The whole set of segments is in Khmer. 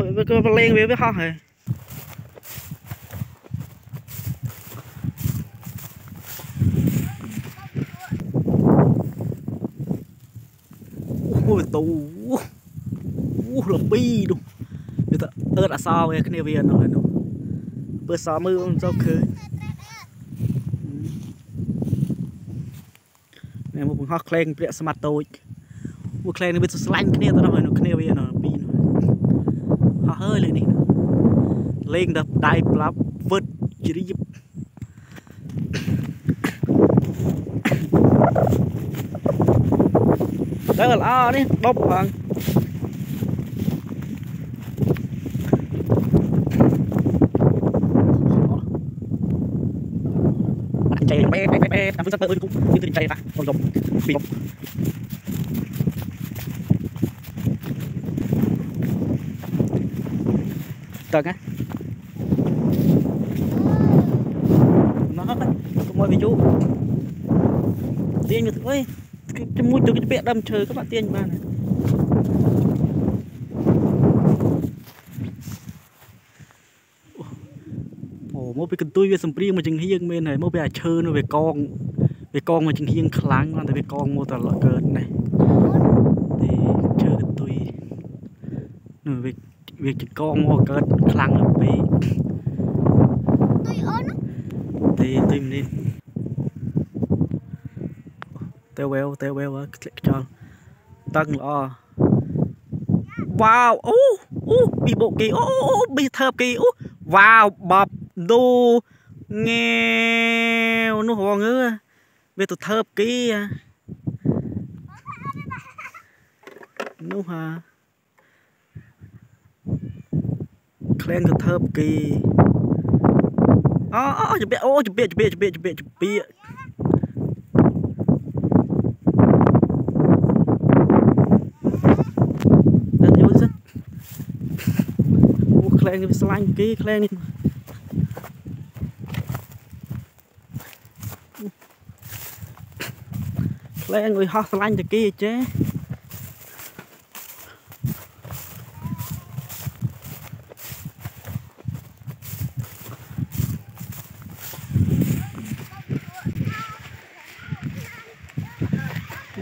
ោះវាក៏លេងវាវាហោះហើយអូវាតូអូលពីនោះវាទៅអឺតអសវាគ្នាវានោះហើយនោះបើសមើលមិនសូវឃើញនេះមកបង្ហោះក្លែងព្រាកស្មាត់តូចមួយក្លែងនេះវាស្លាញ់គ្នាទៅនោះហើយនោះគ្នាវានោះពីរនោះ ហោះហើយលេងនេះលេងដល់ដៃប្លាប់វឹតជ្រាបដល់ល្អនេះដប់ផងចៃបែបែបែតាមសឹកទៅអើយគុំនេះទៅចៃតាបងខ្ញុំពីខ្ញុំតើណាណោះកុំមកវាយូទាញមកអើយជាមួយទៅពាក់ដើមឈើក៏បាក់ទាញបានអូមកពីកន្ទុយវាសំព្រៀងមកចង្ហៀងមែនហើយមកពីអាឈើនោះវាកងវាកងមកចង្ហៀងខ្លាំងតែវាកងមកតលកើតនេះទីឈើកន្ទុយនោះ វាវាចកងមកកើតខ្លាំងពេកទុយអូនទីទុយនេះ teo veo teo veo á click cho tăng lo wow ô ô bị bộ kỳ ô ô bị thợp kỳ ô wow bập đô nghèo nó hồ ngứa về tụi thợp kỳ à nó hà khen tụi thợp kỳ ô ô chụp bẹ ô chụp bẹ chụp bẹ chụp bẹ chụp bẹ chụp bẹ Klan វាស្លាញ់គេក្លែងនេះក្លែងអុយហោះស្លាញ់ទៅគេចេះ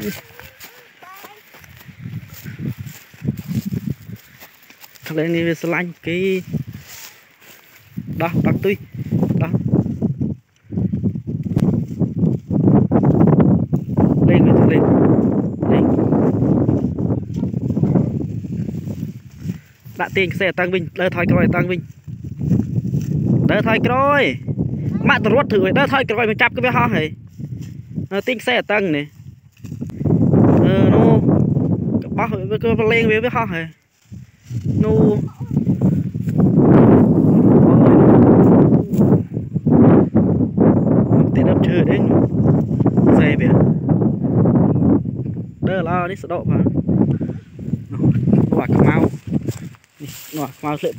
ក្លែងនេះវាស្លាញ់គេដោះដោះទុយដោះលេងវាលេងលេងដាក់ទាញខ្សែតាំងវិញដើរថយក្រោយតាំងវិញដើរថយក្រោយម៉ាក់តរត់ធ្វើឲ្យដើរថយក្រោយមកចាប់គេវាហោះហើយទាញខ្សែតាំងនេះ អឺនោះកបោះវាក៏លេងវាវាហោះហើយ no tiền đập chơi đến xe bìa đỡ lo đi sợ độ mà nó bạc mau nó mau slip